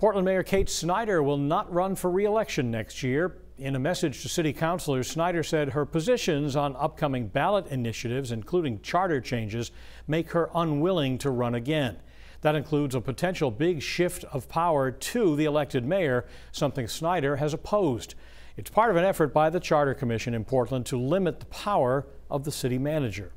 Portland Mayor Kate Snyder will not run for re-election next year. In a message to city councilors, Snyder said her positions on upcoming ballot initiatives, including charter changes, make her unwilling to run again. That includes a potential big shift of power to the elected mayor, something Snyder has opposed. It's part of an effort by the Charter Commission in Portland to limit the power of the city manager.